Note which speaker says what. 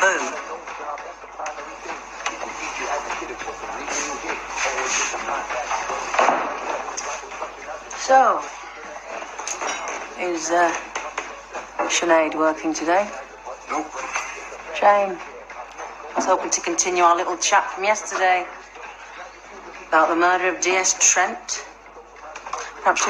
Speaker 1: Boom. So, is uh, Sinead working today?
Speaker 2: Nope.
Speaker 1: Shame. I was hoping to continue our little chat from yesterday about the murder of D.S. Trent. Perhaps